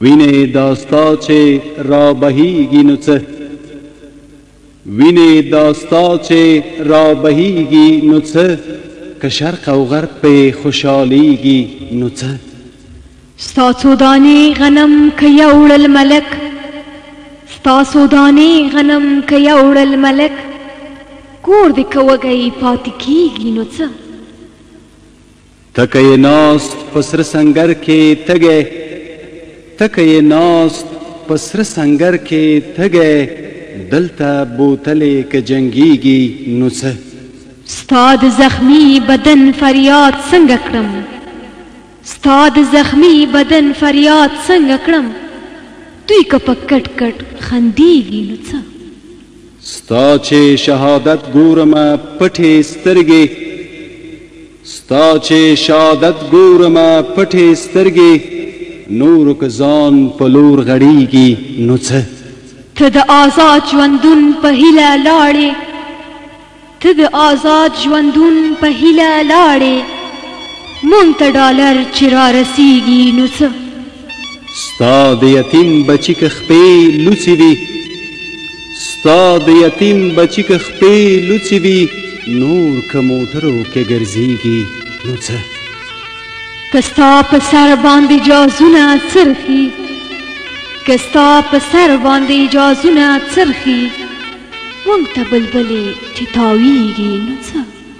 وینه دا ستا چې را بهیږي نو څه وینه دا ستا چې را بهیږي نو څه که شرق او غرب په خوشالیږي نو څه ستا څو دانې غنم که یوړل ملک ستا څو دانې غنم که یوړل ملک کور دې که وږی پاتې کیږي نو څه تکه یې ناست په سره سنګر کې تږی تکه یې ناست په سره سنګر کې تږی دلته بوتلې که جنګیږي نو څه. ستا د زخمي بدن فریاد څنګه کړم ستا د زخمي بدن فریاد څنګه کړم دوی که په کټ کټ خندیږي نو څه. ستا چې شهادت ګورمه پټې سترګې. ستا چې شهادت ګورمه پټې سترګې نورو که ځان په لور غړېږي نو څه؟ ته د آزاد ژوندون په هیله لاړې ته د آزاد ژوندون په هیله لاړې مونږ ته ډالر چې رارسېږي نو څه؟ ستا د یتیم بچی که خپې لوڅې وي ستا د یتیم بچی که خپې لوڅې وي نور که موټرو کې ګرځېږي نو څه که ستا په سر باندې جازونه څرخي که ستا په سر باندې جازونه څرخي مونږ ته بلبلې چې تاویږي نو څه